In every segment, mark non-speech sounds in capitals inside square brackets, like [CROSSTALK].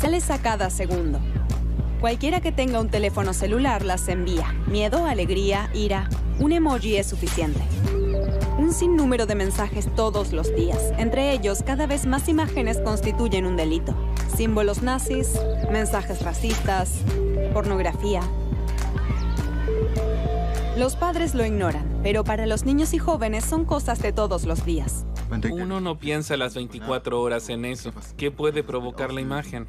píxeles a cada segundo. Cualquiera que tenga un teléfono celular las envía. Miedo, alegría, ira. Un emoji es suficiente. Un sinnúmero de mensajes todos los días. Entre ellos, cada vez más imágenes constituyen un delito. Símbolos nazis, mensajes racistas, pornografía. Los padres lo ignoran, pero para los niños y jóvenes son cosas de todos los días. Uno no piensa las 24 horas en eso. ¿Qué puede provocar la imagen?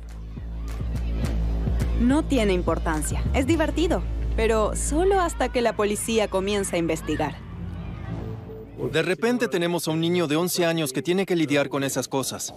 No tiene importancia. Es divertido, pero solo hasta que la policía comienza a investigar. De repente tenemos a un niño de 11 años que tiene que lidiar con esas cosas.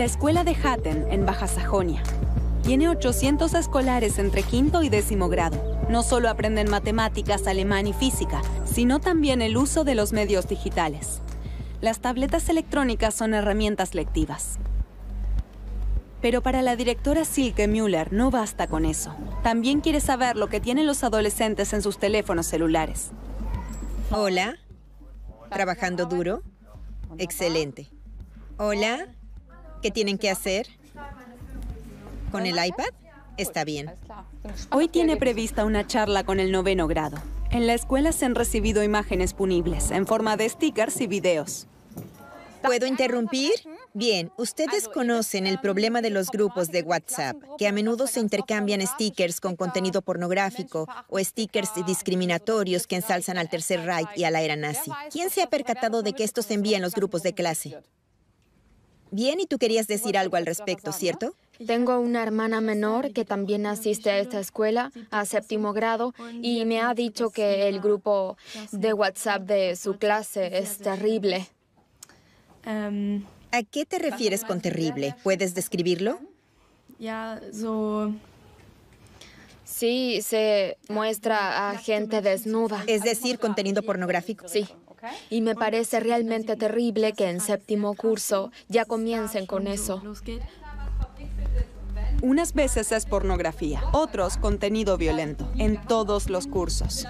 La escuela de Hatten, en Baja Sajonia, tiene 800 escolares entre quinto y décimo grado. No solo aprenden matemáticas, alemán y física, sino también el uso de los medios digitales. Las tabletas electrónicas son herramientas lectivas. Pero para la directora Silke Müller no basta con eso. También quiere saber lo que tienen los adolescentes en sus teléfonos celulares. Hola. ¿Trabajando duro? Excelente. Hola. ¿Qué tienen que hacer? ¿Con el iPad? Está bien. Hoy tiene prevista una charla con el noveno grado. En la escuela se han recibido imágenes punibles en forma de stickers y videos. ¿Puedo interrumpir? Bien, ustedes conocen el problema de los grupos de WhatsApp, que a menudo se intercambian stickers con contenido pornográfico o stickers discriminatorios que ensalzan al Tercer Reich y a la era nazi. ¿Quién se ha percatado de que esto se envía en los grupos de clase? Bien, y tú querías decir algo al respecto, ¿cierto? Tengo una hermana menor que también asiste a esta escuela, a séptimo grado, y me ha dicho que el grupo de WhatsApp de su clase es terrible. ¿A qué te refieres con terrible? ¿Puedes describirlo? Sí, se muestra a gente desnuda. Es decir, contenido pornográfico. Sí. Y me parece realmente terrible que en séptimo curso ya comiencen con eso. Unas veces es pornografía, otros contenido violento, en todos los cursos.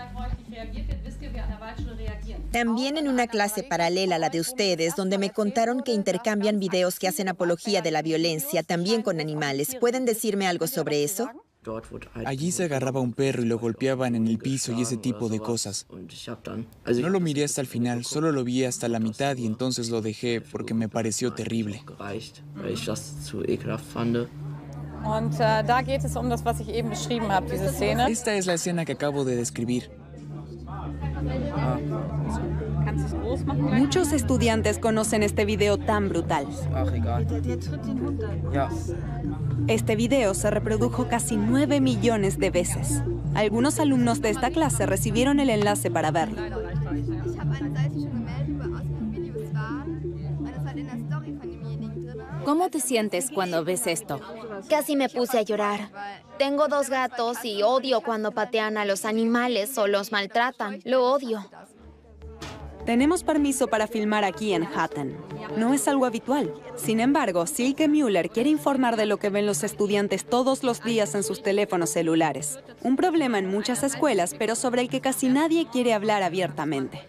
También en una clase paralela a la de ustedes, donde me contaron que intercambian videos que hacen apología de la violencia, también con animales. ¿Pueden decirme algo sobre eso? Allí se agarraba un perro y lo golpeaban en el piso y ese tipo de cosas. No lo miré hasta el final, solo lo vi hasta la mitad y entonces lo dejé porque me pareció terrible. Esta es la escena que acabo de describir. Muchos estudiantes conocen este video tan brutal. Este video se reprodujo casi 9 millones de veces. Algunos alumnos de esta clase recibieron el enlace para verlo. ¿Cómo te sientes cuando ves esto? Casi me puse a llorar. Tengo dos gatos y odio cuando patean a los animales o los maltratan. Lo odio. Tenemos permiso para filmar aquí en Hatton. No es algo habitual. Sin embargo, Silke Müller quiere informar de lo que ven los estudiantes todos los días en sus teléfonos celulares. Un problema en muchas escuelas, pero sobre el que casi nadie quiere hablar abiertamente.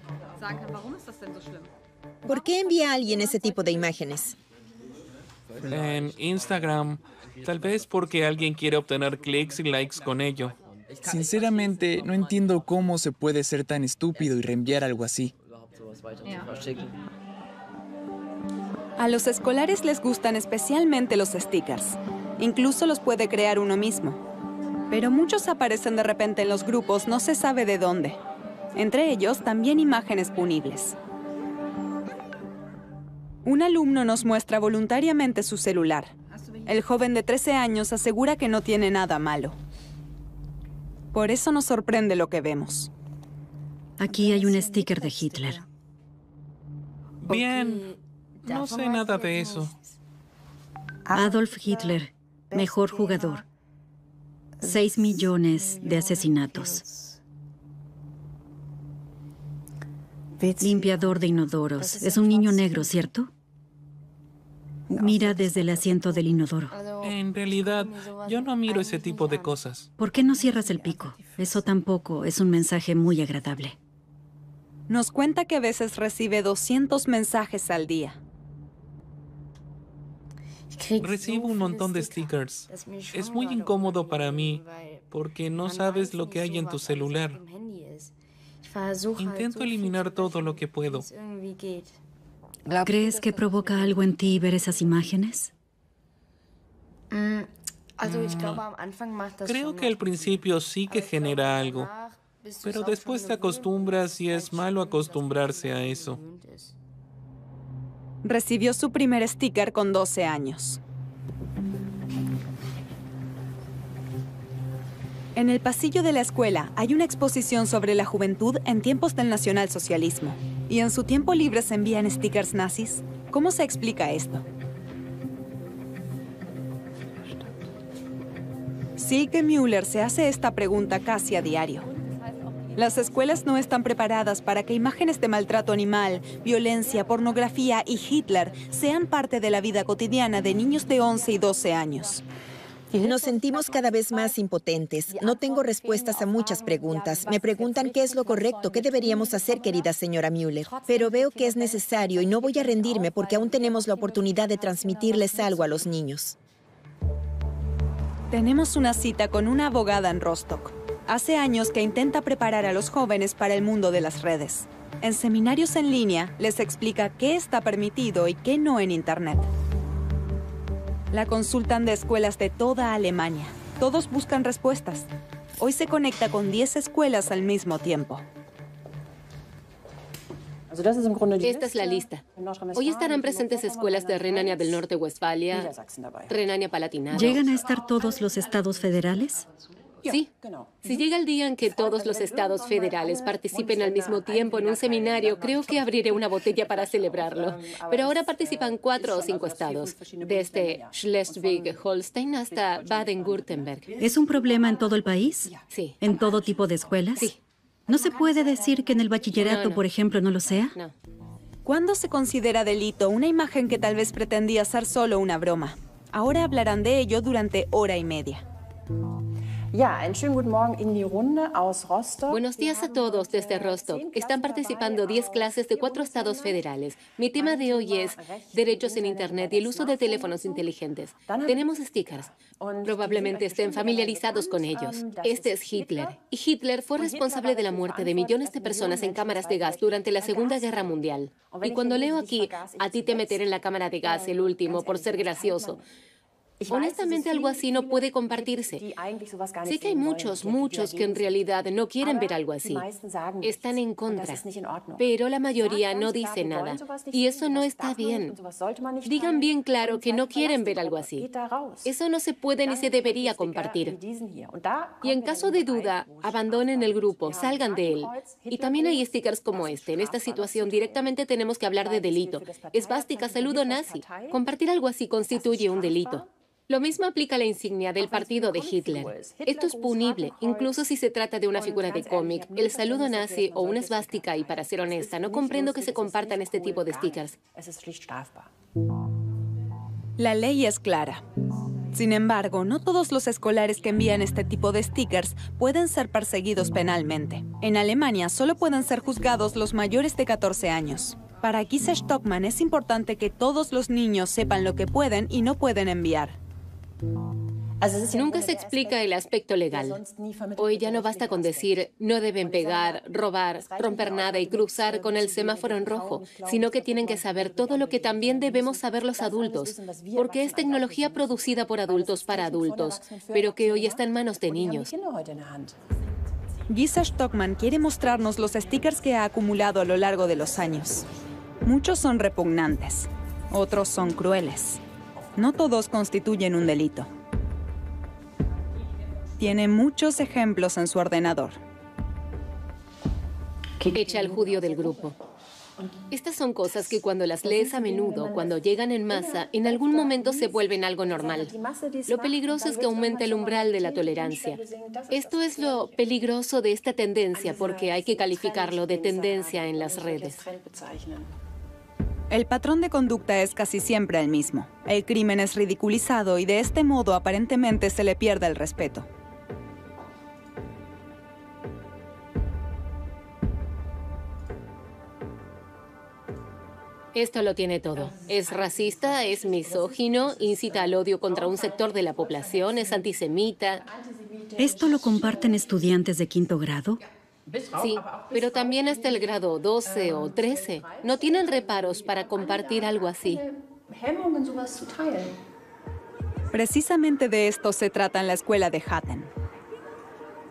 ¿Por qué envía a alguien ese tipo de imágenes? En Instagram, tal vez porque alguien quiere obtener clics y likes con ello. Sinceramente, no entiendo cómo se puede ser tan estúpido y reenviar algo así. A los escolares les gustan especialmente los stickers. Incluso los puede crear uno mismo. Pero muchos aparecen de repente en los grupos, no se sabe de dónde. Entre ellos, también imágenes punibles. Un alumno nos muestra voluntariamente su celular. El joven de 13 años asegura que no tiene nada malo. Por eso nos sorprende lo que vemos. Aquí hay un sticker de Hitler. Bien, no sé nada de eso. Adolf Hitler, mejor jugador. Seis millones de asesinatos. Limpiador de inodoros. Es un niño negro, ¿cierto? Mira desde el asiento del inodoro. En realidad, yo no miro ese tipo de cosas. ¿Por qué no cierras el pico? Eso tampoco es un mensaje muy agradable. Nos cuenta que a veces recibe 200 mensajes al día. Recibo un montón de stickers. Es muy incómodo para mí porque no sabes lo que hay en tu celular. Intento eliminar todo lo que puedo. ¿Crees que provoca algo en ti ver esas imágenes? Creo que al principio sí que genera algo, pero después te acostumbras y es malo acostumbrarse a eso. Recibió su primer sticker con 12 años. En el pasillo de la escuela hay una exposición sobre la juventud en tiempos del nacionalsocialismo. ¿Y en su tiempo libre se envían stickers nazis? ¿Cómo se explica esto? Silke Müller se hace esta pregunta casi a diario. Las escuelas no están preparadas para que imágenes de maltrato animal, violencia, pornografía y Hitler sean parte de la vida cotidiana de niños de 11 y 12 años. Nos sentimos cada vez más impotentes. No tengo respuestas a muchas preguntas. Me preguntan qué es lo correcto, qué deberíamos hacer, querida señora Müller. Pero veo que es necesario y no voy a rendirme porque aún tenemos la oportunidad de transmitirles algo a los niños. Tenemos una cita con una abogada en Rostock. Hace años que intenta preparar a los jóvenes para el mundo de las redes. En seminarios en línea les explica qué está permitido y qué no en Internet. La consultan de escuelas de toda Alemania. Todos buscan respuestas. Hoy se conecta con 10 escuelas al mismo tiempo. Esta es la lista. Hoy estarán presentes escuelas de Renania del Norte-Westfalia, Renania-Palatinado. ¿Llegan a estar todos los estados federales? Sí. Si llega el día en que todos los estados federales participen al mismo tiempo en un seminario, creo que abriré una botella para [LAUGHS] celebrarlo. Pero ahora participan cuatro o cinco estados, desde Schleswig-Holstein hasta Baden-Württemberg. ¿Es un problema en todo el país? Sí. ¿En todo tipo de escuelas? Sí. ¿No se puede decir que en el bachillerato, No, no. por ejemplo, no lo sea? No. ¿Cuándo se considera delito una imagen que tal vez pretendía ser solo una broma? Ahora hablarán de ello durante hora y media. Buenos días a todos desde Rostock. Están participando 10 clases de cuatro estados federales. Mi tema de hoy es derechos en Internet y el uso de teléfonos inteligentes. Tenemos stickers. Probablemente estén familiarizados con ellos. Este es Hitler. Y Hitler fue responsable de la muerte de millones de personas en cámaras de gas durante la Segunda Guerra Mundial. Y cuando leo aquí, a ti te meter en la cámara de gas el último por ser gracioso. Honestamente, algo así no puede compartirse. Sé que hay muchos, muchos que en realidad no quieren ver algo así. Están en contra. Pero la mayoría no dice nada. Y eso no está bien. Digan bien claro que no quieren ver algo así. Eso no se puede ni se debería compartir. Y en caso de duda, abandonen el grupo, salgan de él. Y también hay stickers como este. En esta situación directamente tenemos que hablar de delito. Esvástica, saludo nazi. Compartir algo así constituye un delito. Lo mismo aplica a la insignia del partido de Hitler. Esto es punible, incluso si se trata de una figura de cómic, el saludo nazi o una esvástica, y para ser honesta, no comprendo que se compartan este tipo de stickers. La ley es clara. Sin embargo, no todos los escolares que envían este tipo de stickers pueden ser perseguidos penalmente. En Alemania solo pueden ser juzgados los mayores de 14 años. Para Gisa Stockman es importante que todos los niños sepan lo que pueden y no pueden enviar. Nunca se explica el aspecto legal. Hoy ya no basta con decir no deben pegar, robar, romper nada y cruzar con el semáforo en rojo, sino que tienen que saber todo lo que también debemos saber los adultos, porque es tecnología producida por adultos para adultos, pero que hoy está en manos de niños. Gisa Stockman quiere mostrarnos los stickers que ha acumulado a lo largo de los años. Muchos son repugnantes, otros son crueles. No todos constituyen un delito. Tiene muchos ejemplos en su ordenador. Echa al judío del grupo. Estas son cosas que cuando las lees a menudo, cuando llegan en masa, en algún momento se vuelven algo normal. Lo peligroso es que aumenta el umbral de la tolerancia. Esto es lo peligroso de esta tendencia porque hay que calificarlo de tendencia en las redes. El patrón de conducta es casi siempre el mismo. El crimen es ridiculizado y de este modo aparentemente se le pierde el respeto. Esto lo tiene todo. Es racista, es misógino, incita al odio contra un sector de la población, es antisemita. ¿Esto lo comparten estudiantes de quinto grado? Sí, pero también hasta el grado 12 o 13. No tienen reparos para compartir algo así. Precisamente de esto se trata en la escuela de Hatten.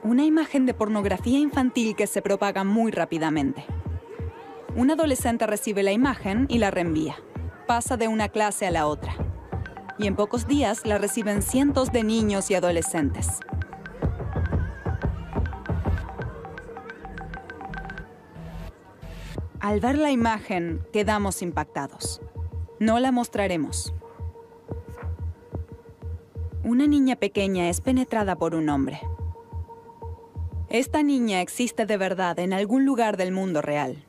Una imagen de pornografía infantil que se propaga muy rápidamente. Un adolescente recibe la imagen y la reenvía. Pasa de una clase a la otra. Y en pocos días la reciben cientos de niños y adolescentes. Al ver la imagen, quedamos impactados. No la mostraremos. Una niña pequeña es penetrada por un hombre. Esta niña existe de verdad en algún lugar del mundo real.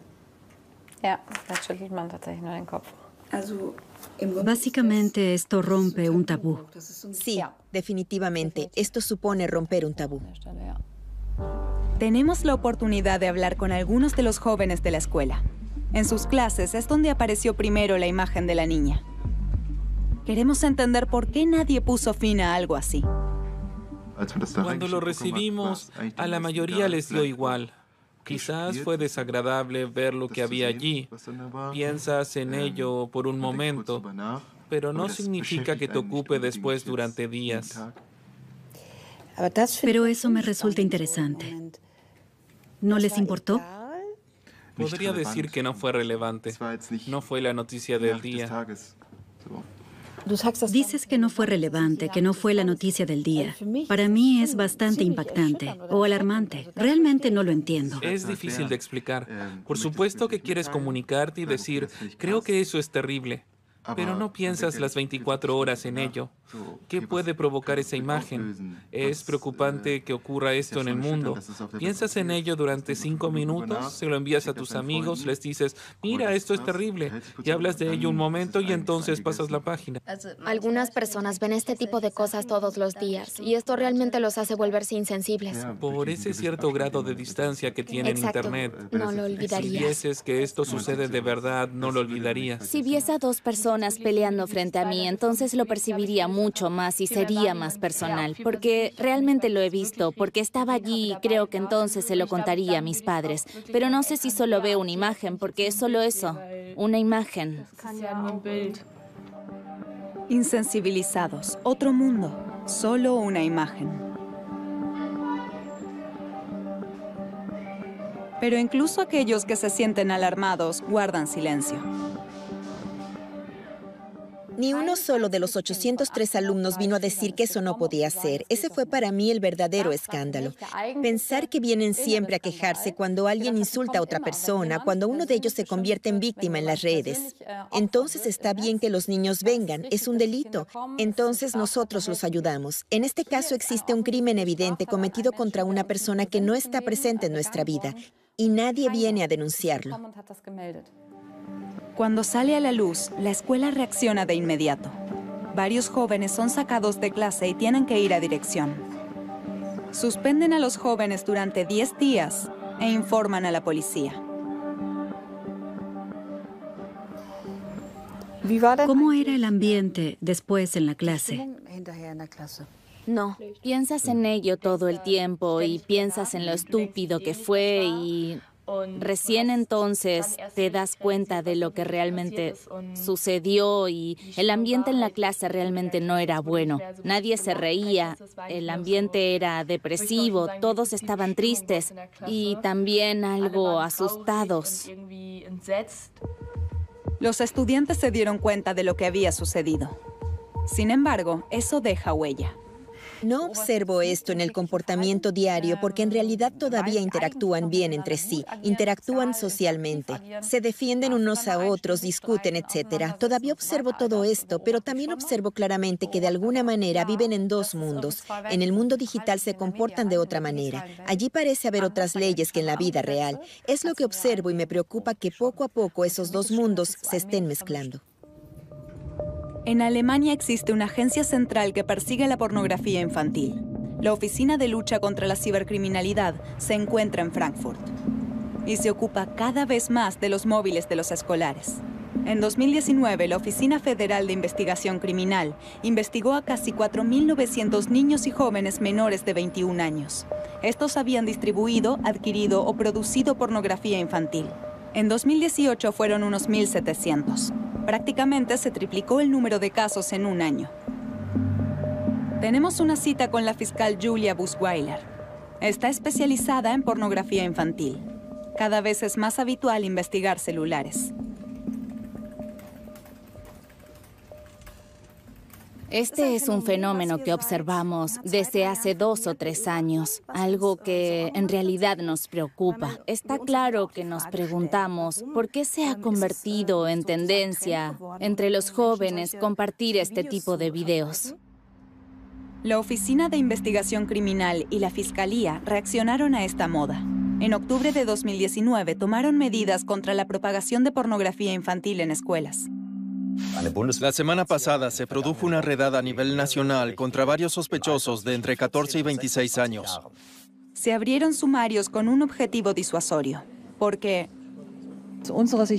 Básicamente esto rompe un tabú. Sí, definitivamente. Esto supone romper un tabú. Tenemos la oportunidad de hablar con algunos de los jóvenes de la escuela. En sus clases es donde apareció primero la imagen de la niña. Queremos entender por qué nadie puso fin a algo así. Cuando lo recibimos, a la mayoría les dio igual. Quizás fue desagradable ver lo que había allí. Piensas en ello por un momento, pero no significa que te ocupe después durante días. Pero eso me resulta interesante. ¿No les importó? Podría decir que no fue relevante. No fue la noticia del día. Dices que no fue relevante, que no fue la noticia del día. Para mí es bastante impactante o alarmante. Realmente no lo entiendo. Es difícil de explicar. Por supuesto que quieres comunicarte y decir, creo que eso es terrible. Pero no piensas las 24 horas en ello. ¿Qué puede provocar esa imagen? Es preocupante que ocurra esto en el mundo. Piensas en ello durante cinco minutos, se lo envías a tus amigos, les dices, mira, esto es terrible, y hablas de ello un momento y entonces pasas la página. Algunas personas ven este tipo de cosas todos los días y esto realmente los hace volverse insensibles. Por ese cierto grado de distancia que tiene Internet. No lo olvidarías. Si vieses que esto sucede de verdad, no lo olvidarías. Si viese a dos personas peleando frente a mí, entonces lo percibiría mucho más y sería más personal, porque realmente lo he visto, porque estaba allí y creo que entonces se lo contaría a mis padres. Pero no sé si solo veo una imagen, porque es solo eso, una imagen. Insensibilizados, otro mundo, solo una imagen. Pero incluso aquellos que se sienten alarmados guardan silencio. Ni uno solo de los 803 alumnos vino a decir que eso no podía ser. Ese fue para mí el verdadero escándalo. Pensar que vienen siempre a quejarse cuando alguien insulta a otra persona, cuando uno de ellos se convierte en víctima en las redes. Entonces está bien que los niños vengan, es un delito. Entonces nosotros los ayudamos. En este caso existe un crimen evidente cometido contra una persona que no está presente en nuestra vida y nadie viene a denunciarlo. Cuando sale a la luz, la escuela reacciona de inmediato. Varios jóvenes son sacados de clase y tienen que ir a dirección. Suspenden a los jóvenes durante 10 días e informan a la policía. ¿Cómo era el ambiente después en la clase? No, piensas en ello todo el tiempo y piensas en lo estúpido que fue y Recién entonces te das cuenta de lo que realmente sucedió y el ambiente en la clase realmente no era bueno. Nadie se reía, el ambiente era depresivo, todos estaban tristes y también algo asustados. Los estudiantes se dieron cuenta de lo que había sucedido. Sin embargo, eso deja huella. No observo esto en el comportamiento diario porque en realidad todavía interactúan bien entre sí, interactúan socialmente, se defienden unos a otros, discuten, etc. Todavía observo todo esto, pero también observo claramente que de alguna manera viven en dos mundos. En el mundo digital se comportan de otra manera. Allí parece haber otras leyes que en la vida real. Es lo que observo y me preocupa que poco a poco esos dos mundos se estén mezclando. En Alemania existe una agencia central que persigue la pornografía infantil. La Oficina de Lucha contra la Cibercriminalidad se encuentra en Frankfurt y se ocupa cada vez más de los móviles de los escolares. En 2019, la Oficina Federal de Investigación Criminal investigó a casi 4.900 niños y jóvenes menores de 21 años. Estos habían distribuido, adquirido o producido pornografía infantil. En 2018 fueron unos 1.700. Prácticamente se triplicó el número de casos en un año. Tenemos una cita con la fiscal Julia Busweiler. Está especializada en pornografía infantil. Cada vez es más habitual investigar celulares. Este es un fenómeno que observamos desde hace dos o tres años, algo que en realidad nos preocupa. Está claro que nos preguntamos por qué se ha convertido en tendencia entre los jóvenes compartir este tipo de videos. La Oficina de Investigación Criminal y la Fiscalía reaccionaron a esta moda. En octubre de 2019 tomaron medidas contra la propagación de pornografía infantil en escuelas. La semana pasada se produjo una redada a nivel nacional contra varios sospechosos de entre 14 y 26 años. Se abrieron sumarios con un objetivo disuasorio, porque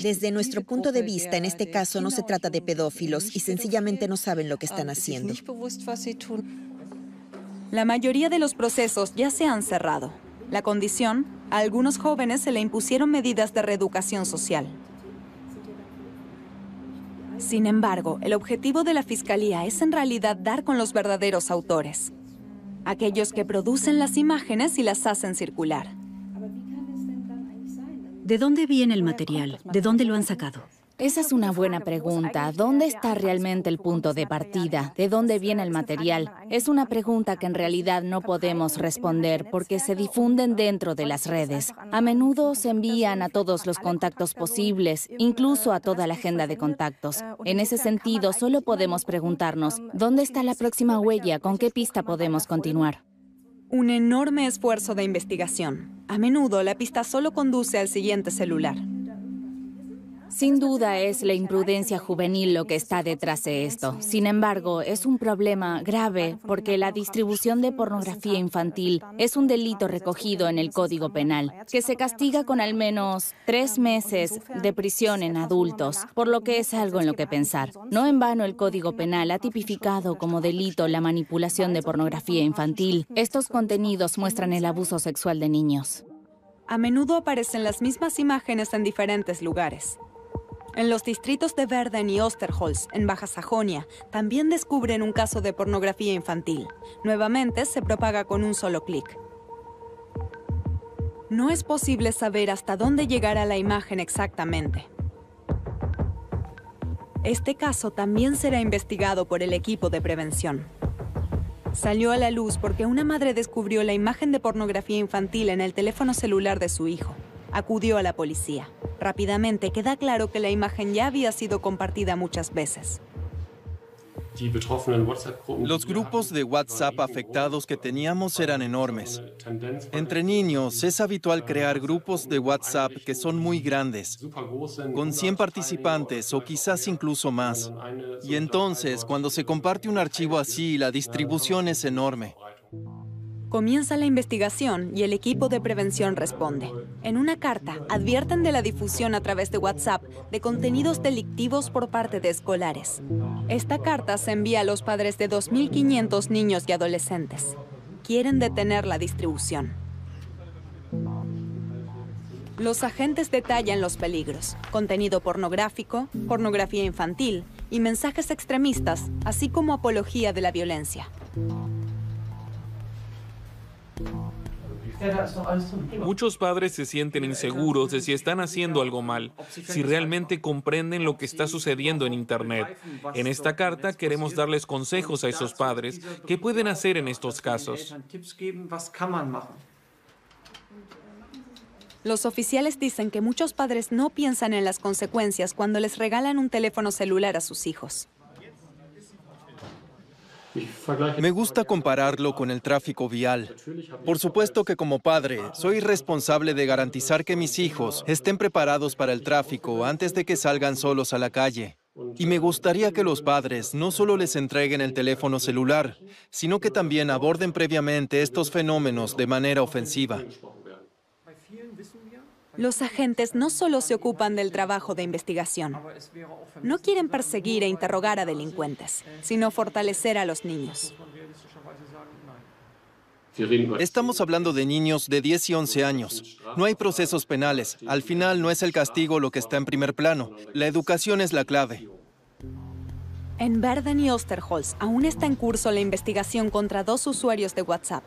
desde nuestro punto de vista, en este caso no se trata de pedófilos y sencillamente no saben lo que están haciendo. La mayoría de los procesos ya se han cerrado. La condición, a algunos jóvenes se le impusieron medidas de reeducación social. Sin embargo, el objetivo de la Fiscalía es en realidad dar con los verdaderos autores, aquellos que producen las imágenes y las hacen circular. ¿De dónde viene el material? ¿De dónde lo han sacado? Esa es una buena pregunta. ¿Dónde está realmente el punto de partida? ¿De dónde viene el material? Es una pregunta que en realidad no podemos responder porque se difunden dentro de las redes. A menudo se envían a todos los contactos posibles, incluso a toda la agenda de contactos. En ese sentido, solo podemos preguntarnos, ¿dónde está la próxima huella? ¿Con qué pista podemos continuar? Un enorme esfuerzo de investigación. A menudo la pista solo conduce al siguiente celular. Sin duda es la imprudencia juvenil lo que está detrás de esto. Sin embargo, es un problema grave porque la distribución de pornografía infantil es un delito recogido en el Código Penal, que se castiga con al menos tres meses de prisión en adultos, por lo que es algo en lo que pensar. No en vano el Código Penal ha tipificado como delito la manipulación de pornografía infantil. Estos contenidos muestran el abuso sexual de niños. A menudo aparecen las mismas imágenes en diferentes lugares. En los distritos de Verden y Osterholz, en Baja Sajonia, también descubren un caso de pornografía infantil. Nuevamente se propaga con un solo clic. No es posible saber hasta dónde llegará la imagen exactamente. Este caso también será investigado por el equipo de prevención. Salió a la luz porque una madre descubrió la imagen de pornografía infantil en el teléfono celular de su hijo. Acudió a la policía. Rápidamente queda claro que la imagen ya había sido compartida muchas veces. Los grupos de WhatsApp afectados que teníamos eran enormes. Entre niños es habitual crear grupos de WhatsApp que son muy grandes, con 100 participantes o quizás incluso más. Y entonces, cuando se comparte un archivo así, la distribución es enorme. Comienza la investigación y el equipo de prevención responde. En una carta, advierten de la difusión a través de WhatsApp de contenidos delictivos por parte de escolares. Esta carta se envía a los padres de 2.500 niños y adolescentes. Quieren detener la distribución. Los agentes detallan los peligros, contenido pornográfico, pornografía infantil y mensajes extremistas, así como apología de la violencia. Muchos padres se sienten inseguros de si están haciendo algo mal, si realmente comprenden lo que está sucediendo en Internet. En esta carta queremos darles consejos a esos padres qué pueden hacer en estos casos. Los oficiales dicen que muchos padres no piensan en las consecuencias cuando les regalan un teléfono celular a sus hijos. Me gusta compararlo con el tráfico vial. Por supuesto que como padre, soy responsable de garantizar que mis hijos estén preparados para el tráfico antes de que salgan solos a la calle. Y me gustaría que los padres no solo les entreguen el teléfono celular, sino que también aborden previamente estos fenómenos de manera ofensiva. Los agentes no solo se ocupan del trabajo de investigación, no quieren perseguir e interrogar a delincuentes, sino fortalecer a los niños. Estamos hablando de niños de 10 y 11 años. No hay procesos penales. Al final no es el castigo lo que está en primer plano. La educación es la clave. En Verden y Osterholz aún está en curso la investigación contra dos usuarios de WhatsApp.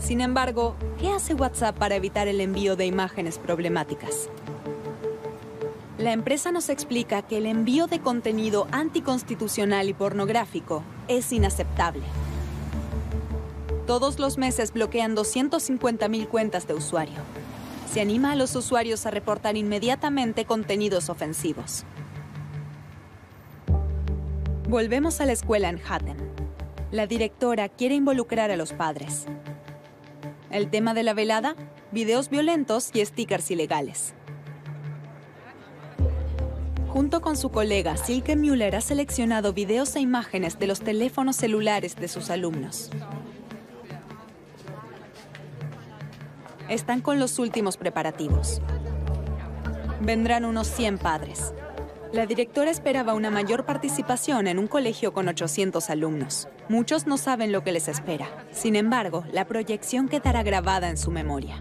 Sin embargo, ¿qué hace WhatsApp para evitar el envío de imágenes problemáticas? La empresa nos explica que el envío de contenido anticonstitucional y pornográfico es inaceptable. Todos los meses bloquean 250.000 cuentas de usuario. Se anima a los usuarios a reportar inmediatamente contenidos ofensivos. Volvemos a la escuela en Hatten. La directora quiere involucrar a los padres. El tema de la velada, videos violentos y stickers ilegales. Junto con su colega Silke Müller ha seleccionado videos e imágenes de los teléfonos celulares de sus alumnos. Están con los últimos preparativos. Vendrán unos 100 padres. La directora esperaba una mayor participación en un colegio con 800 alumnos. Muchos no saben lo que les espera. Sin embargo, la proyección quedará grabada en su memoria.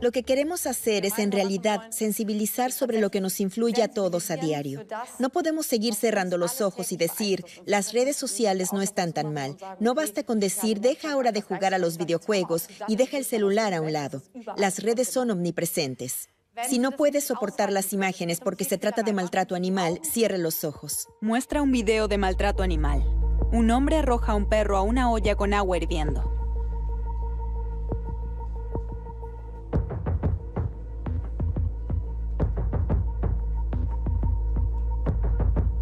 Lo que queremos hacer es en realidad sensibilizar sobre lo que nos influye a todos a diario. No podemos seguir cerrando los ojos y decir, las redes sociales no están tan mal. No basta con decir, deja ahora de jugar a los videojuegos y deja el celular a un lado. Las redes son omnipresentes. Si no puede soportar las imágenes porque se trata de maltrato animal, cierre los ojos. Muestra un video de maltrato animal. Un hombre arroja a un perro a una olla con agua hirviendo.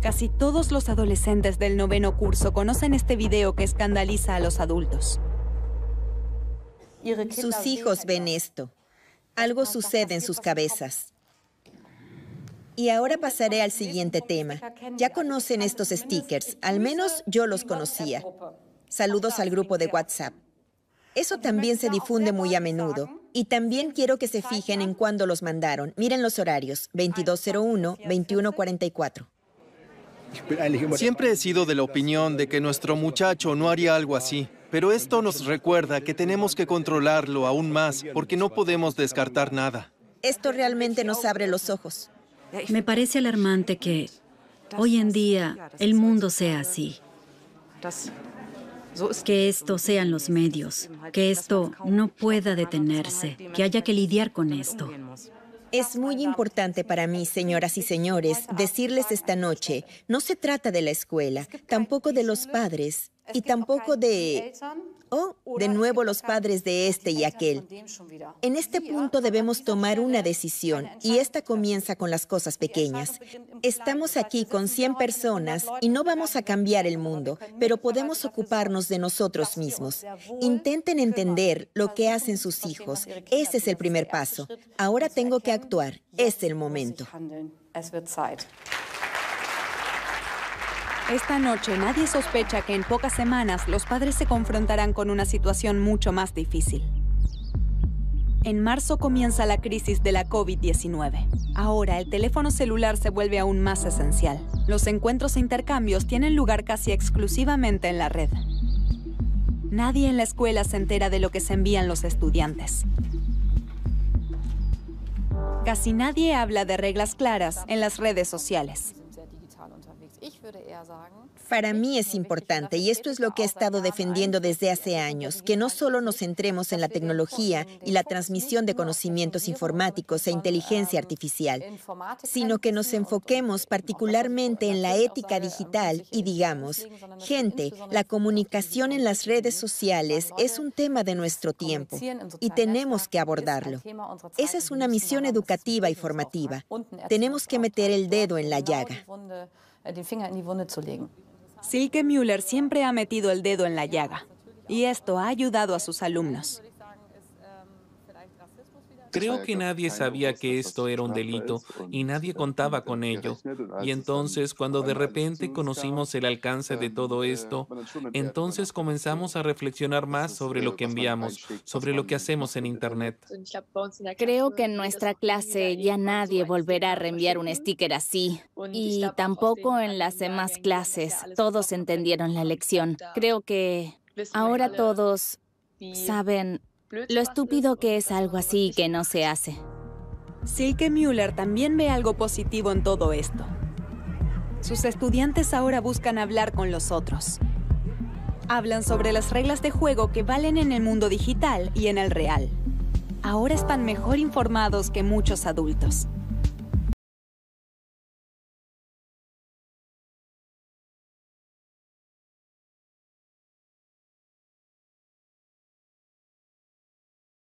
Casi todos los adolescentes del noveno curso conocen este video que escandaliza a los adultos. Sus hijos ven esto. Algo sucede en sus cabezas. Y ahora pasaré al siguiente tema. Ya conocen estos stickers, al menos yo los conocía. Saludos al grupo de WhatsApp. Eso también se difunde muy a menudo. Y también quiero que se fijen en cuándo los mandaron. Miren los horarios, 2201, 2144. Siempre he sido de la opinión de que nuestro muchacho no haría algo así. Pero esto nos recuerda que tenemos que controlarlo aún más porque no podemos descartar nada. Esto realmente nos abre los ojos. Me parece alarmante que hoy en día el mundo sea así. Que esto sean los medios, que esto no pueda detenerse, que haya que lidiar con esto. Es muy importante para mí, señoras y señores, decirles esta noche, no se trata de la escuela, tampoco de los padres, y tampoco de, oh, de nuevo los padres de este y aquel. En este punto debemos tomar una decisión y esta comienza con las cosas pequeñas. Estamos aquí con 100 personas y no vamos a cambiar el mundo, pero podemos ocuparnos de nosotros mismos. Intenten entender lo que hacen sus hijos. Ese es el primer paso. Ahora tengo que actuar. Es el momento. Esta noche nadie sospecha que en pocas semanas los padres se confrontarán con una situación mucho más difícil. En marzo comienza la crisis de la COVID-19. Ahora el teléfono celular se vuelve aún más esencial. Los encuentros e intercambios tienen lugar casi exclusivamente en la red. Nadie en la escuela se entera de lo que se envían los estudiantes. Casi nadie habla de reglas claras en las redes sociales. Para mí es importante, y esto es lo que he estado defendiendo desde hace años, que no solo nos centremos en la tecnología y la transmisión de conocimientos informáticos e inteligencia artificial, sino que nos enfoquemos particularmente en la ética digital y digamos, gente, la comunicación en las redes sociales es un tema de nuestro tiempo y tenemos que abordarlo. Esa es una misión educativa y formativa. Tenemos que meter el dedo en la llaga. Silke Müller siempre ha metido el dedo en la llaga y esto ha ayudado a sus alumnos. Creo que nadie sabía que esto era un delito y nadie contaba con ello. Y entonces, cuando de repente conocimos el alcance de todo esto, entonces comenzamos a reflexionar más sobre lo que enviamos, sobre lo que hacemos en Internet. Creo que en nuestra clase ya nadie volverá a reenviar un sticker así. Y tampoco en las demás clases. Todos entendieron la lección. Creo que ahora todos saben lo estúpido que es algo así que no se hace. Silke Müller también ve algo positivo en todo esto. Sus estudiantes ahora buscan hablar con los otros. Hablan sobre las reglas de juego que valen en el mundo digital y en el real. Ahora están mejor informados que muchos adultos.